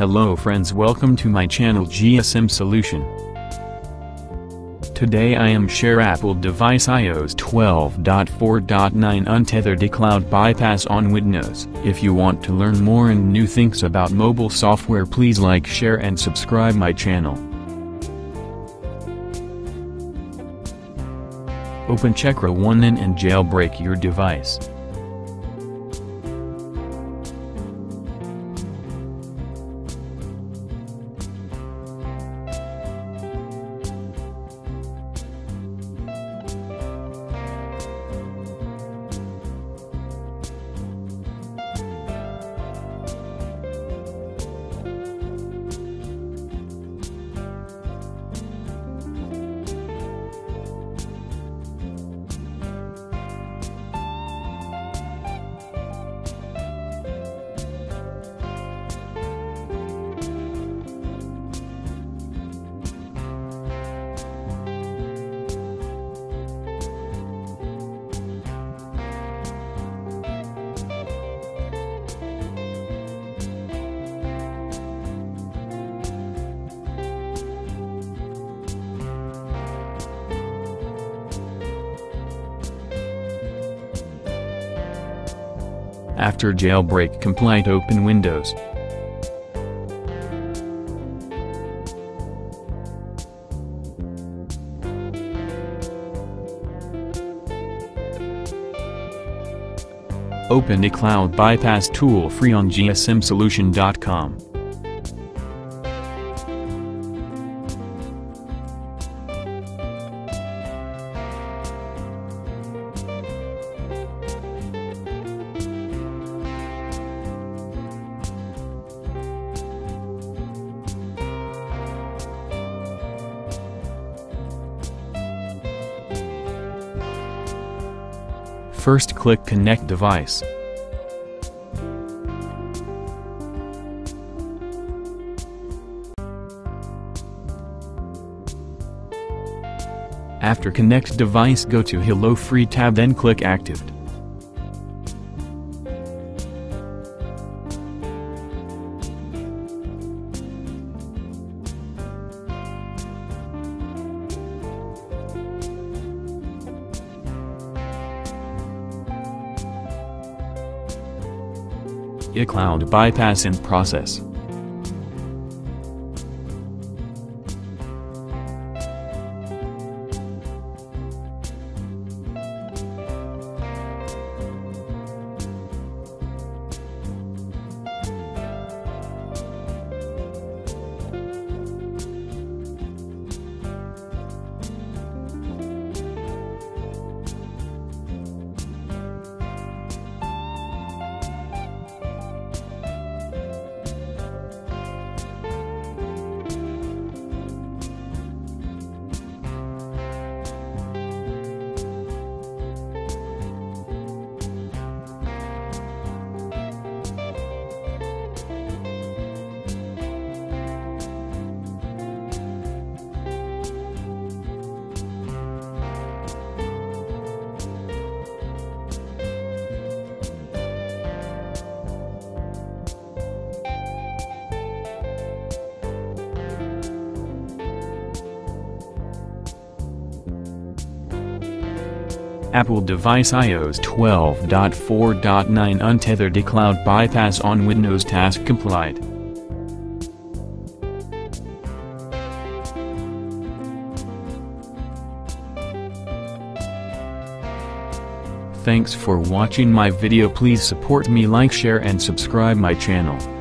Hello friends welcome to my channel GSM Solution. Today I am share Apple device iOS 12.4.9 untethered cloud bypass on Windows. If you want to learn more and new things about mobile software please like share and subscribe my channel. Open Chekra 1 and jailbreak your device. After jailbreak compliant open Windows. Open a cloud bypass tool free on gsmsolution.com. First click Connect Device. After Connect Device go to Hello Free tab then click Activate. iCloud bypass in process. Apple device iOS 12.4.9 untethered cloud bypass on Windows task complied. Thanks for watching my video please support me like share and subscribe my channel.